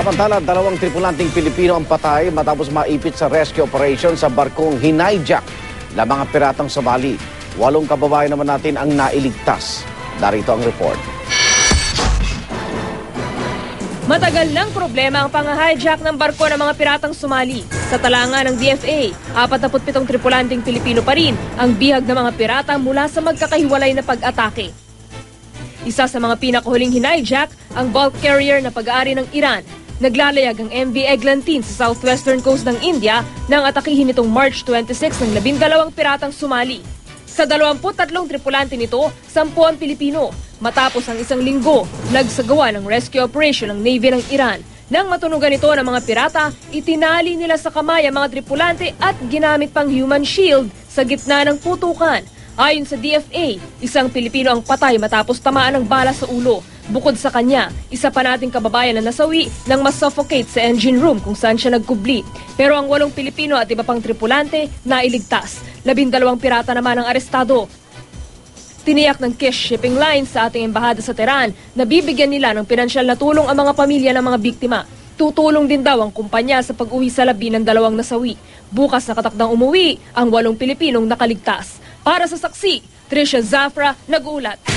Samantala, dalawang tripulanting Pilipino ang patay matapos maipit sa rescue operation sa barkong hinayjack na mga piratang Somali. Walong kababayan naman natin ang nailigtas. Darito ang report. Matagal ng problema ang pang-hijack ng barko ng mga piratang Somali. Sa talangan ng DFA, 47 tripulanting Pilipino pa rin ang bihag ng mga pirata mula sa magkakahiwalay na pag-atake. Isa sa mga pinakahuling hinayjack ang bulk carrier na pag-aari ng Iran. Naglalayag ang MV Eglantine sa southwestern coast ng India nang atakihin nitong March 26 ng labindalawang piratang Somali. Sa 23 tripulante nito, 10 ang Pilipino. Matapos ang isang linggo, nagsagawa ng rescue operation ng Navy ng Iran. Nang matunugan ito ng mga pirata, itinali nila sa kamay ang mga tripulante at ginamit pang human shield sa gitna ng putukan. Ayon sa DFA, isang Pilipino ang patay matapos tamaan ng bala sa ulo. Bukod sa kanya, isa pa nating kababayan na nasawi nang masuffocate sa engine room kung saan siya nagkubli. Pero ang walong Pilipino at iba pang tripulante nailigtas. Labindalawang pirata naman ang arestado. Tiniyak ng Kish Shipping Line sa ating embahada sa Tehran na bibigyan nila ng pinansyal na tulong ang mga pamilya ng mga biktima. Tutulong din daw ang kumpanya sa pag-uwi sa labi ng dalawang nasawi. Bukas na katakdang umuwi ang walong Pilipinong nakaligtas. Para sa saksi, Trisha Zafra, nag-ulat.